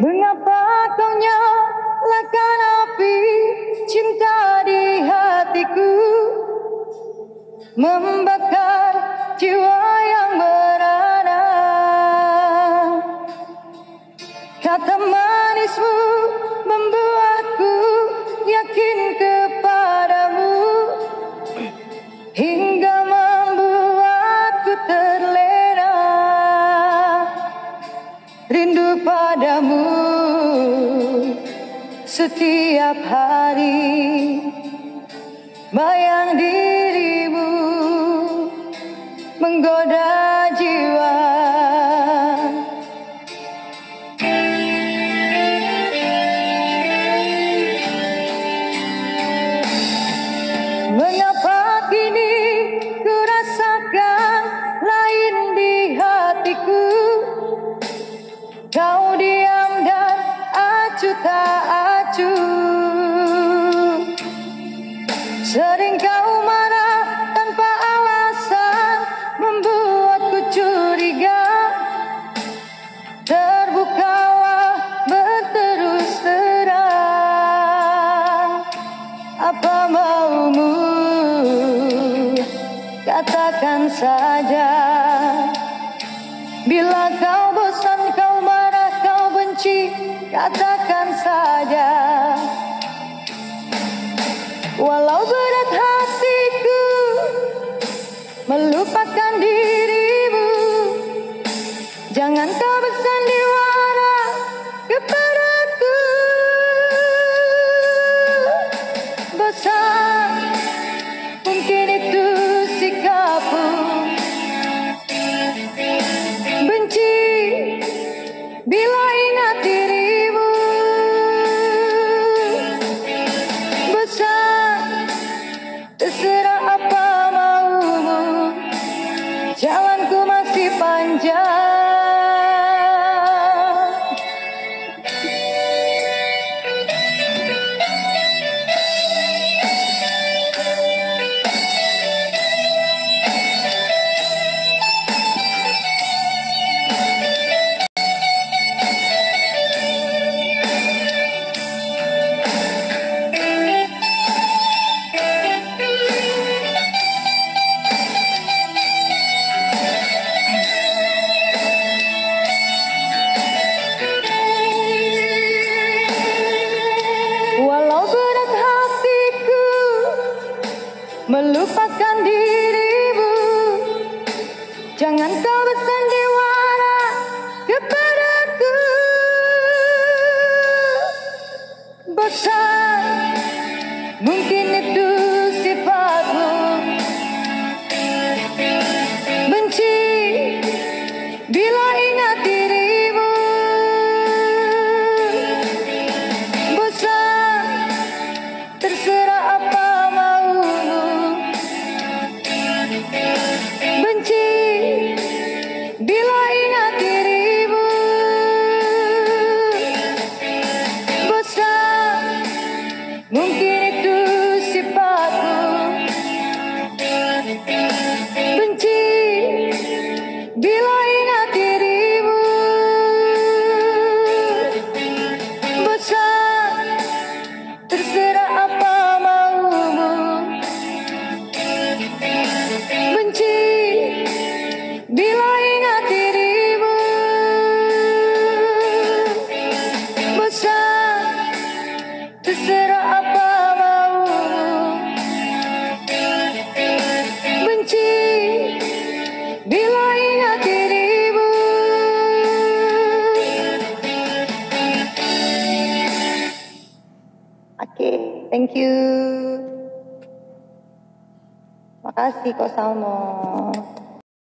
Mengapa kau nyalakan api cinta di hatiku? Membakar jiwa yang merana. Kata manismu membuatku yakin kepadamu. Hingga setiap hari. Bayang dirimu menggoda jiwa Sering kau marah tanpa alasan Membuatku curiga. Terbukalah berterus terang. Apa maumu? Katakan saja. Bila kau bosan, kau marah, kau benci Katakan saja 我老孙 said meluk Nunca Oke, thank you. Makasih Kok Salmo.